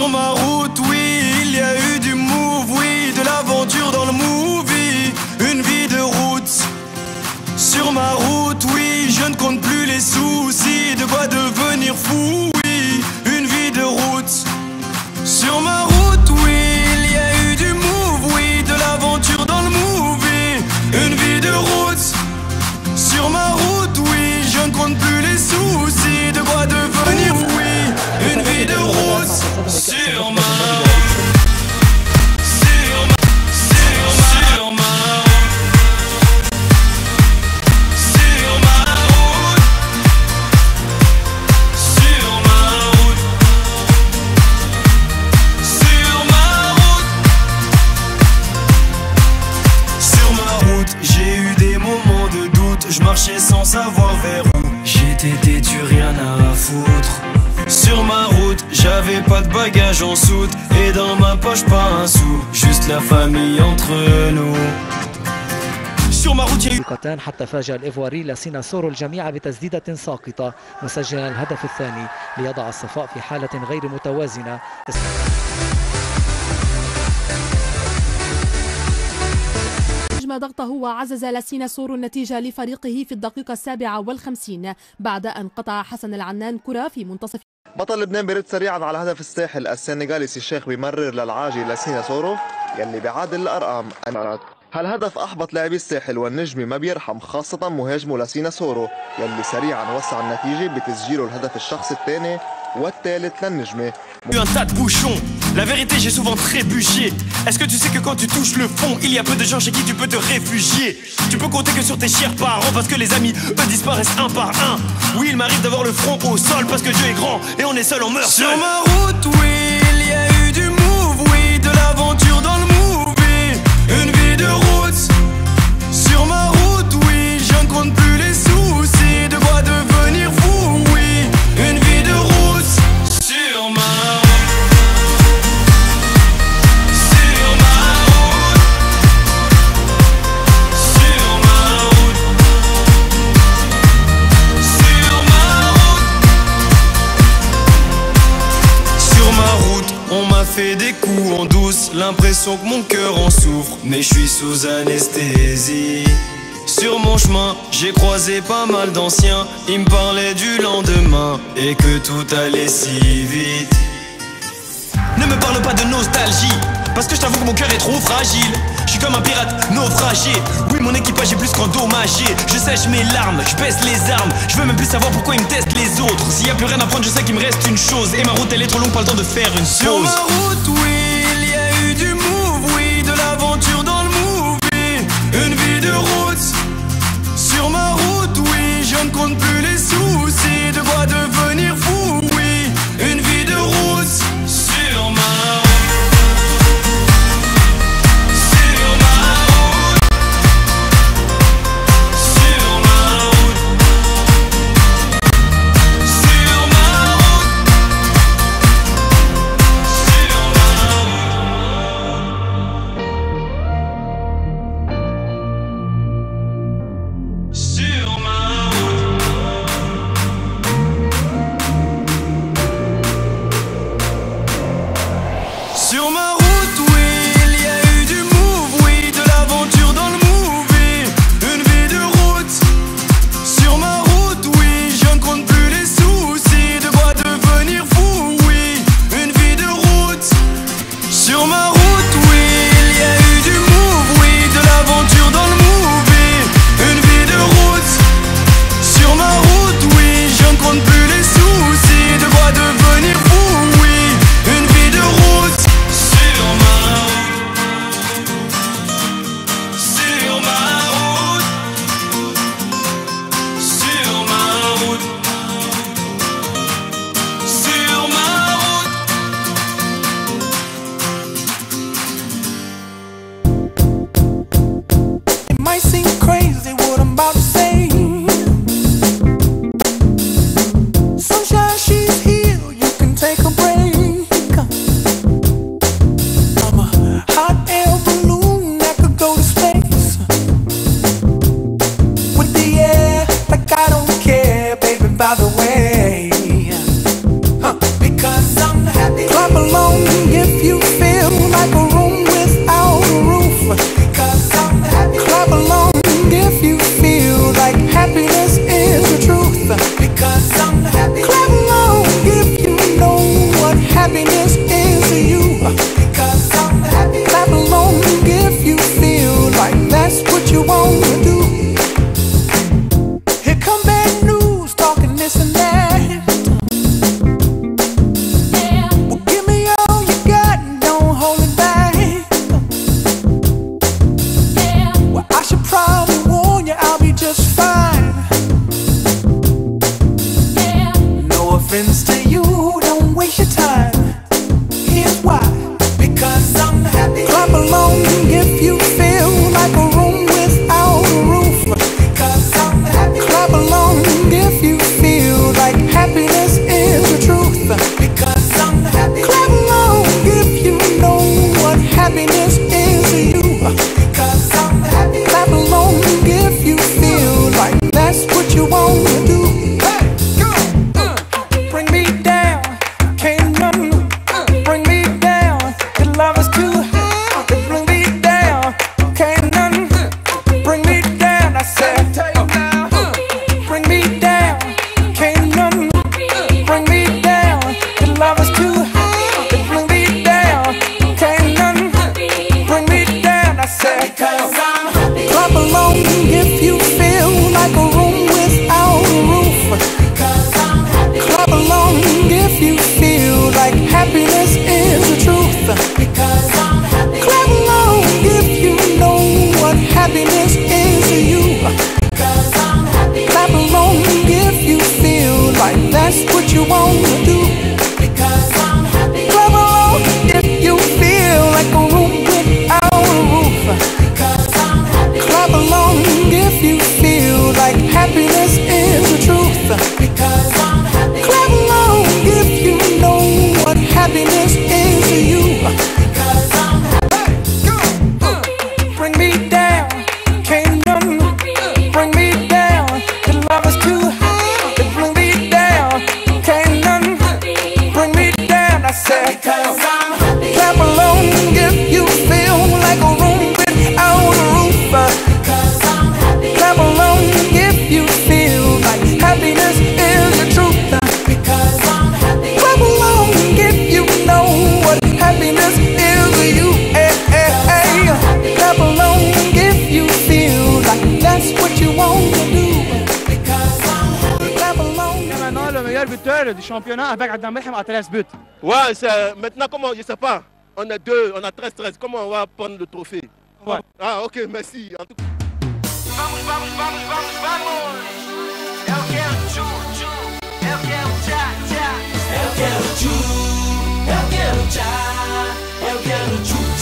Sur ma route, oui, il y a eu du move, oui, de l'aventure dans le movie. Une vie de route. Sur ma route, oui, je ne compte plus les soucis. De quoi devenir fou, J'étais têtu, rien à foutre. Sur ma route, j'avais pas de bagages en soute. Et dans ma poche, pas un sou. Juste la famille entre nous. Sur ma route, j'ai eu. دقيقتان حتى فاجأ الإيفواري لاسينا سورو الجميع بتسديدة ساقطة مسجلا الهدف الثاني ليضع الصفاء في حالة غير متوازنة هجم ضغطه وعزز لاسينا سور النتيجة لفريقه في الدقيقة السابعة والخمسين بعد أن قطع حسن العنان كرة في منتصف بطل لبنان بيرد سريعا على هدف الساحل السنغالي سي الشيخ بيمرر للعاجي لسينا سورو يلي بيعادل الأرقام. هالهدف أحبط لاعبي الساحل والنجمي ما بيرحم خاصة مهاجمه لسينا سورو يلي سريعا وسع النتيجة بتسجيله الهدف الشخصي الثاني والثالث للنجمي La vérité, j'ai souvent trébuché. Est-ce que tu sais que quand tu touches le fond, il y a peu de gens chez qui tu peux te réfugier? Tu peux compter que sur tes chers parents parce que les amis, eux, disparaissent un par un. Oui, il m'arrive d'avoir le front au sol parce que Dieu est grand et on est seul, on meurt Sur ma route, oui, il y a eu du move, oui, de l'aventure des coups en douce, l'impression que mon cœur en souffre, mais je suis sous anesthésie. Sur mon chemin, j'ai croisé pas mal d'anciens, ils me parlaient du lendemain et que tout allait si vite. Ne me parle pas de nostalgie, parce que je t'avoue que mon cœur est trop fragile. Je suis comme un pirate naufragé. Oui, mon équipage est plus qu'endommagé. Je sèche mes larmes, je baisse les armes. Je veux même plus savoir pourquoi ils me testent les autres. S'il y a plus rien à prendre, je sais qu'il me reste une chose. Et ma route elle est trop longue, pas le temps de faire une Sur pause. ma route, oui, il y a eu du move, oui, de l'aventure dans le movie. Une vie de route. Sur ma route, oui, je ne compte plus les soucis. De quoi devenir America. Because I'm happy. Clap along if you know what happiness is to you. Because I'm happy. Bring me down, can't none bring me down. The love is too high. Bring me down, can't none bring me down. I said, championnat avec Adam Belham à 13 buts. Ouais, c'est maintenant comment, je sais pas. On a deux, on a 13-13. Comment on va prendre le trophée ouais. Ah, ok, merci. En tout... Vamos, vamos, vamos, vamos, vamos. Eu quero tchu, tchu. Eu quero tchá, tchá. Eu quero tchu. Eu quero tchá. Eu quero tchu, tchu.